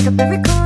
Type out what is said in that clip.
like every miracle